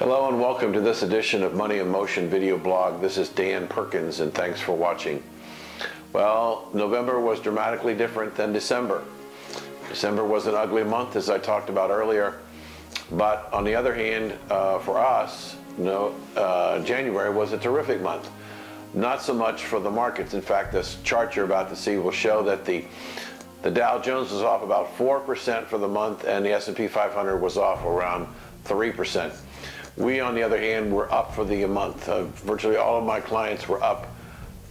Hello and welcome to this edition of Money in Motion video blog. This is Dan Perkins and thanks for watching. Well, November was dramatically different than December. December was an ugly month as I talked about earlier. But on the other hand, uh, for us, no, uh, January was a terrific month. Not so much for the markets. In fact, this chart you're about to see will show that the the Dow Jones was off about 4% for the month and the S&P 500 was off around 3%. We, on the other hand, were up for the month. Uh, virtually all of my clients were up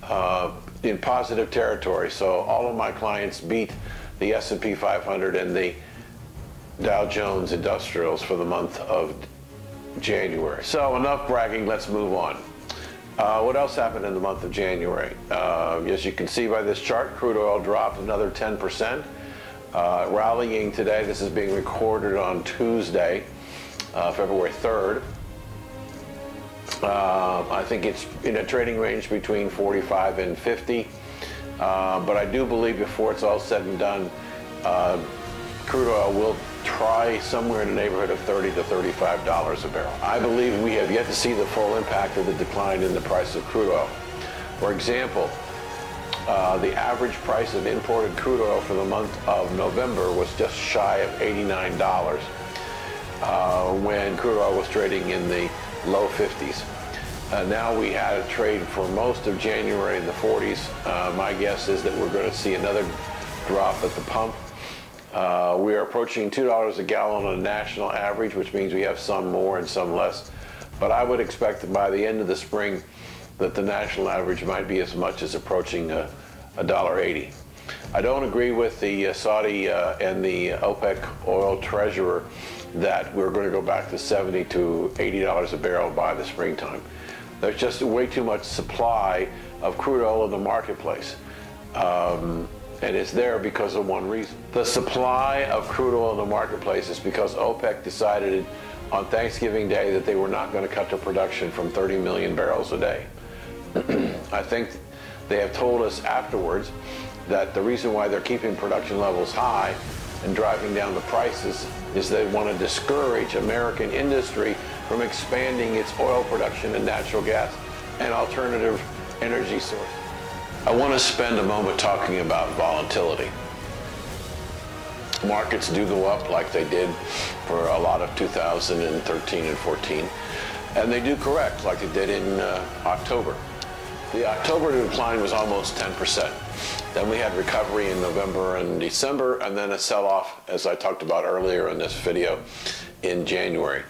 uh, in positive territory. So all of my clients beat the S&P 500 and the Dow Jones Industrials for the month of January. So enough bragging, let's move on. Uh, what else happened in the month of January? Uh, as you can see by this chart, crude oil dropped another 10%. Uh, rallying today, this is being recorded on Tuesday, uh, February 3rd. Uh, I think it's in a trading range between 45 and 50. Uh, but I do believe before it's all said and done, crude oil will try somewhere in the neighborhood of 30 to $35 a barrel. I believe we have yet to see the full impact of the decline in the price of crude oil. For example, uh, the average price of imported crude oil for the month of November was just shy of $89 uh, when crude oil was trading in the low 50s. Uh, now we had a trade for most of January in the 40s. Uh, my guess is that we're going to see another drop at the pump. Uh, we are approaching $2 a gallon on a national average, which means we have some more and some less. But I would expect that by the end of the spring that the national average might be as much as approaching a, a $1.80. I don't agree with the uh, Saudi uh, and the OPEC oil treasurer that we're going to go back to 70 to $80 a barrel by the springtime. There's just way too much supply of crude oil in the marketplace. Um, and it's there because of one reason. The supply of crude oil in the marketplace is because OPEC decided on Thanksgiving Day that they were not going to cut their production from 30 million barrels a day. I think they have told us afterwards that the reason why they're keeping production levels high and driving down the prices is they want to discourage American industry from expanding its oil production and natural gas and alternative energy sources. I want to spend a moment talking about volatility. Markets do go up like they did for a lot of 2013 and 14, and they do correct like they did in uh, October. The October decline was almost 10%. Then we had recovery in November and December, and then a sell-off, as I talked about earlier in this video, in January.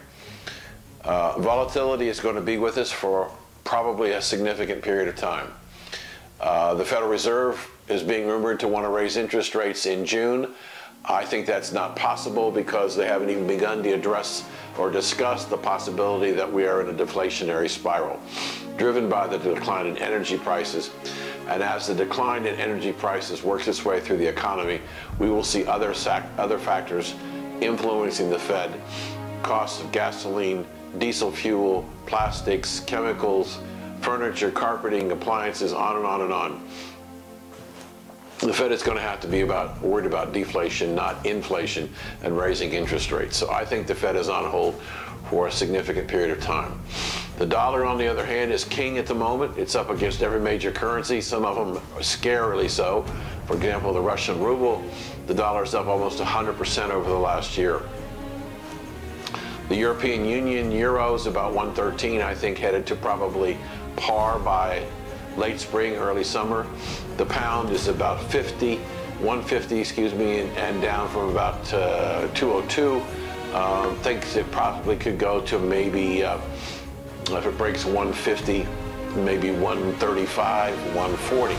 Uh, volatility is going to be with us for probably a significant period of time. Uh, the Federal Reserve is being rumored to want to raise interest rates in June. I think that's not possible because they haven't even begun to address or discuss the possibility that we are in a deflationary spiral, driven by the decline in energy prices. And as the decline in energy prices works its way through the economy, we will see other, other factors influencing the Fed. Costs of gasoline, diesel fuel, plastics, chemicals, furniture, carpeting, appliances, on and on and on. The Fed is going to have to be about worried about deflation, not inflation, and raising interest rates. So I think the Fed is on hold for a significant period of time. The dollar, on the other hand, is king at the moment. It's up against every major currency, some of them scarily so. For example, the Russian ruble, the dollar is up almost 100% over the last year. The European Union euro is about 113, I think, headed to probably par by late spring, early summer. The pound is about 50, 150, excuse me, and, and down from about uh, 202. Um, thinks it probably could go to maybe, uh, if it breaks 150, maybe 135, 140.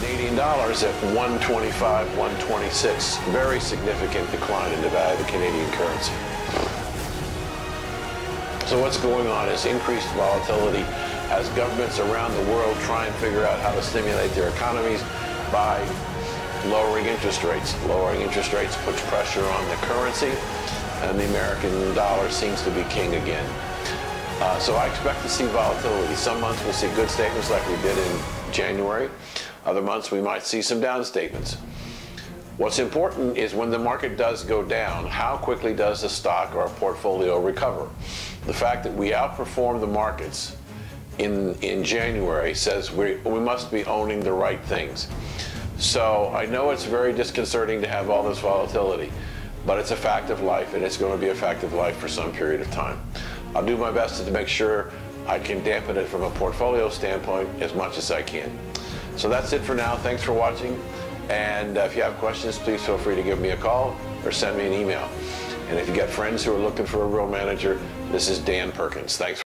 Canadian dollars at 125, 126. Very significant decline in the value of the Canadian currency. So what's going on is increased volatility as governments around the world try and figure out how to stimulate their economies by lowering interest rates. Lowering interest rates puts pressure on the currency, and the American dollar seems to be king again. Uh, so I expect to see volatility. Some months we'll see good statements like we did in January. Other months we might see some down statements. What's important is when the market does go down, how quickly does the stock or portfolio recover? The fact that we outperform the markets in, in January says we, we must be owning the right things. So I know it's very disconcerting to have all this volatility, but it's a fact of life and it's going to be a fact of life for some period of time. I'll do my best to make sure I can dampen it from a portfolio standpoint as much as I can. So that's it for now. Thanks for watching. And if you have questions, please feel free to give me a call or send me an email. And if you got friends who are looking for a real manager, this is Dan Perkins. Thanks.